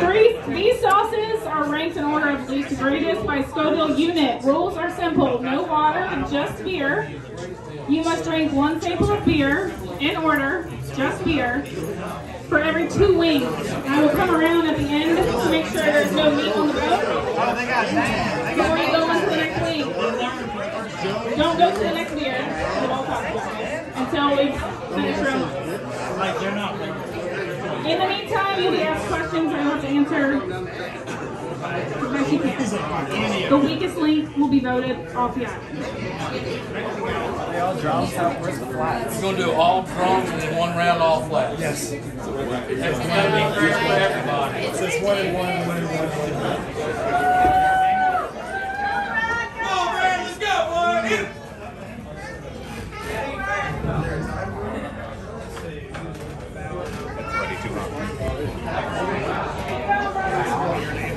Three, these sauces are ranked in order of least to greatest by Scoville unit. Rules are simple. No water, just beer. You must drink one sample of beer in order, just beer, for every two wings. I will come around at the end to make sure there's no meat on the bone. Before you go on to the next wing. Don't go to the next beer. Until we finish round. In the meantime, you'll be asked questions or you'll have to answer as best can. The weakest link will be voted off the island. We're gonna do all drums and then one round all flats. Yes. It's gotta be fair for everybody. So it's one and one, one and one, one and one.